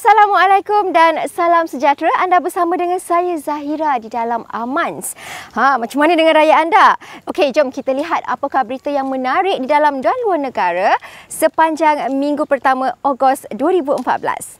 Assalamualaikum dan salam sejahtera. Anda bersama dengan saya Zahira di dalam Amans. Ha, macam mana dengan raya anda? Okey, jom kita lihat apakah berita yang menarik di dalam dan luar negara sepanjang minggu pertama Ogos 2014.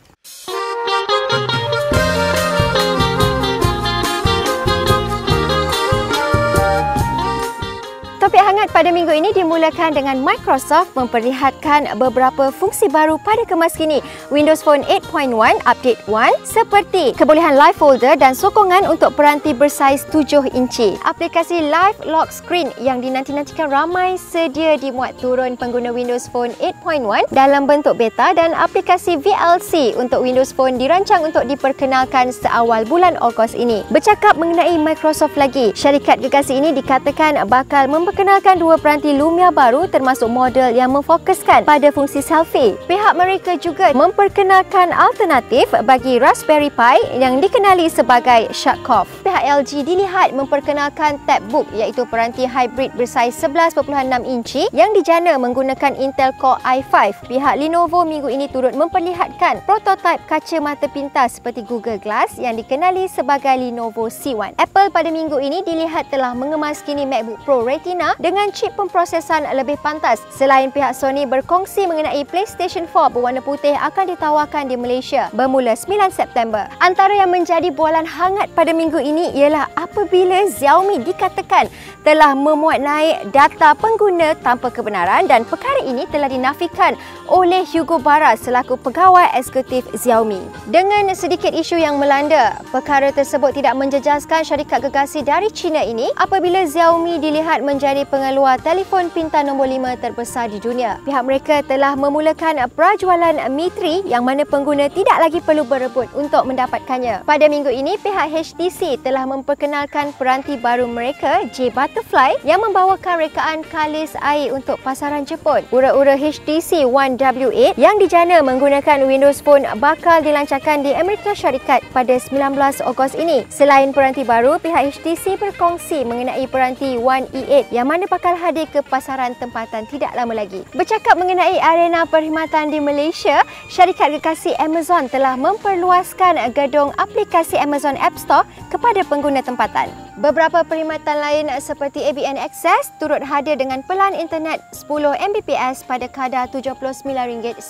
Topik hangat pada minggu ini dimulakan dengan Microsoft memperlihatkan beberapa fungsi baru pada kemas kini Windows Phone 8.1 Update 1 seperti kebolehan live folder dan sokongan untuk peranti bersaiz 7 inci. Aplikasi Live Lock Screen yang dinanti-nantikan ramai sedia dimuat turun pengguna Windows Phone 8.1 dalam bentuk beta dan aplikasi VLC untuk Windows Phone dirancang untuk diperkenalkan seawal bulan Ogos ini. Bercakap mengenai Microsoft lagi, syarikat gegasi ini dikatakan bakal memperkenalkan memperkenalkan dua peranti Lumia baru termasuk model yang memfokuskan pada fungsi selfie. Pihak mereka juga memperkenalkan alternatif bagi Raspberry Pi yang dikenali sebagai Sharkov. Pihak LG dilihat memperkenalkan Tabbook iaitu peranti hybrid bersaiz 11.6 inci yang dijana menggunakan Intel Core i5. Pihak Lenovo minggu ini turut memperlihatkan prototipe kaca mata pintar seperti Google Glass yang dikenali sebagai Lenovo C1. Apple pada minggu ini dilihat telah mengemas kini MacBook Pro Retina dengan chip pemprosesan lebih pantas. Selain pihak Sony berkongsi mengenai PlayStation 4 berwarna putih akan ditawarkan di Malaysia bermula 9 September. Antara yang menjadi bualan hangat pada minggu ini ialah apabila Xiaomi dikatakan telah memuat naik data pengguna tanpa kebenaran dan perkara ini telah dinafikan oleh Hugo Barra selaku pegawai eksekutif Xiaomi. Dengan sedikit isu yang melanda, perkara tersebut tidak menjejaskan syarikat gegasi dari China ini apabila Xiaomi dilihat menjadi menjadi pengeluar telefon pintar nombor 5 terbesar di dunia. Pihak mereka telah memulakan prajualan Mi 3 yang mana pengguna tidak lagi perlu berebut untuk mendapatkannya. Pada minggu ini, pihak HTC telah memperkenalkan peranti baru mereka, J Butterfly, yang membawakan rekaan kalis air untuk pasaran Jepun. Ura-ura HTC One W8 yang dijana menggunakan Windows Phone bakal dilancarkan di Amerika Syarikat pada 19 Ogos ini. Selain peranti baru, pihak HTC berkongsi mengenai peranti One E8 yang mana bakal hadir ke pasaran tempatan tidak lama lagi. Bercakap mengenai arena perkhidmatan di Malaysia, syarikat gekasi Amazon telah memperluaskan gedung aplikasi Amazon App Store kepada pengguna tempatan. Beberapa perkhidmatan lain seperti ABN Access turut hadir dengan pelan internet 10 Mbps pada kadar RM79.99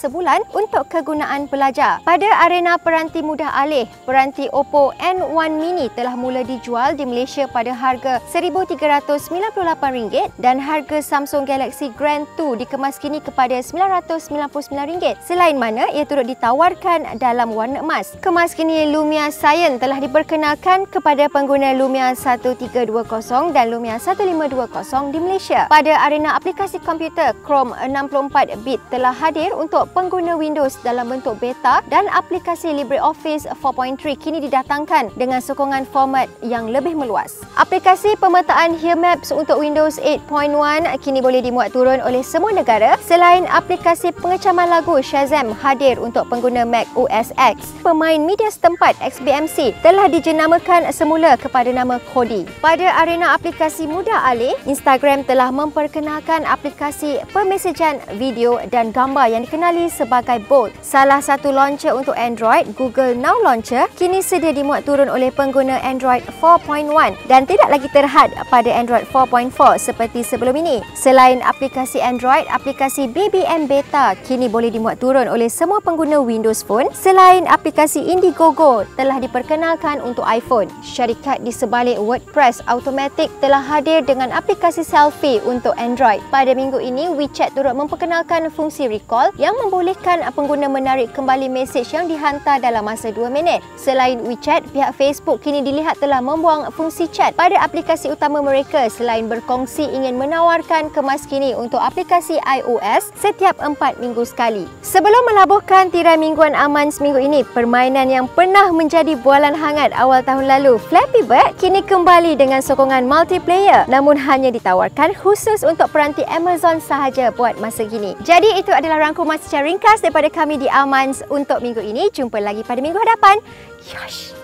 sebulan untuk kegunaan pelajar. Pada arena peranti mudah alih, peranti Oppo N1 Mini telah mula dijual di Malaysia pada harga RM1,398 dan harga Samsung Galaxy Grand 2 dikemas kini kepada RM999. Selain mana, ia turut ditawarkan dalam warna emas. Kemas kini Lumia Cyan telah diperkenalkan kepada pengguna Lumia 1320 dan Lumia 1520 di Malaysia. Pada arena aplikasi komputer, Chrome 64-bit telah hadir untuk pengguna Windows dalam bentuk beta dan aplikasi LibreOffice 4.3 kini didatangkan dengan sokongan format yang lebih meluas. Aplikasi pemetaan Maps untuk Windows 8.1 kini boleh dimuat turun oleh semua negara selain aplikasi pengecaman lagu Shazam hadir untuk pengguna Mac OS X. Pemain media setempat XBMC telah dijenamakan semula kepada nama Kodi. Pada arena aplikasi mudah alih, Instagram telah memperkenalkan aplikasi pemesejan video dan gambar yang dikenali sebagai Bolt. Salah satu launcher untuk Android, Google Now Launcher, kini sedia dimuat turun oleh pengguna Android 4.1 dan tidak lagi terhad pada Android 4.4 seperti sebelum ini. Selain aplikasi Android, aplikasi BBM Beta kini boleh dimuat turun oleh semua pengguna Windows Phone. Selain aplikasi Indiegogo telah diperkenalkan untuk iPhone. Syarikat di sebalik WordPress Automatic telah hadir dengan aplikasi selfie untuk Android. Pada minggu ini, WeChat turut memperkenalkan fungsi recall yang membolehkan pengguna menarik kembali mesej yang dihantar dalam masa 2 minit. Selain WeChat, pihak Facebook kini dilihat telah membuang fungsi chat pada aplikasi utama mereka selain berkongsi ingin menawarkan kemas kini untuk aplikasi iOS setiap 4 minggu sekali. Sebelum melabuhkan tirai mingguan aman seminggu ini, permainan yang pernah menjadi bualan hangat awal tahun lalu, Flap Flappy Bird kini kembali dengan sokongan multiplayer namun hanya ditawarkan khusus untuk peranti Amazon sahaja buat masa kini. Jadi itu adalah rangkuman secara ringkas daripada kami di Amans untuk minggu ini. Jumpa lagi pada minggu hadapan. Yosh!